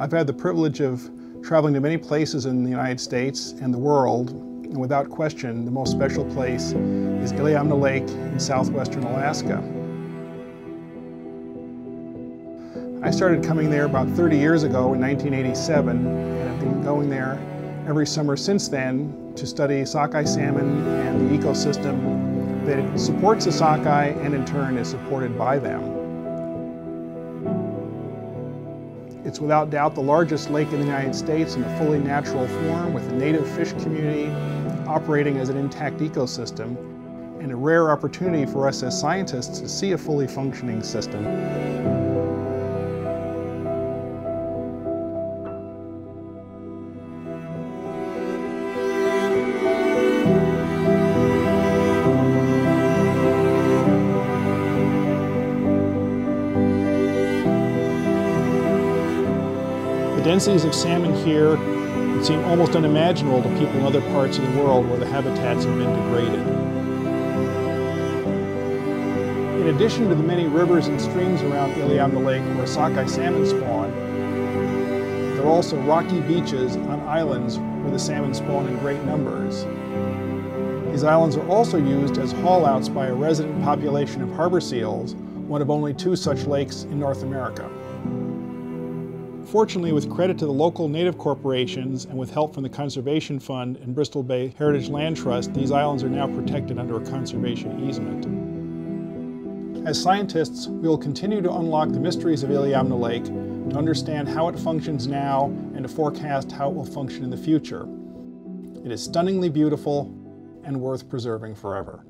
I've had the privilege of traveling to many places in the United States and the world, and without question, the most special place is Iliamna Lake in southwestern Alaska. I started coming there about 30 years ago in 1987 and have been going there every summer since then to study sockeye salmon and the ecosystem that supports the sockeye and in turn is supported by them. It's without doubt the largest lake in the United States in a fully natural form with a native fish community operating as an intact ecosystem and a rare opportunity for us as scientists to see a fully functioning system. The densities of salmon here seem almost unimaginable to people in other parts of the world where the habitats have been degraded. In addition to the many rivers and streams around Iliamna Lake where sockeye salmon spawn, there are also rocky beaches on islands where the salmon spawn in great numbers. These islands are also used as haulouts by a resident population of harbor seals, one of only two such lakes in North America. Fortunately, with credit to the local native corporations and with help from the Conservation Fund and Bristol Bay Heritage Land Trust, these islands are now protected under a conservation easement. As scientists, we will continue to unlock the mysteries of Iliamna Lake to understand how it functions now and to forecast how it will function in the future. It is stunningly beautiful and worth preserving forever.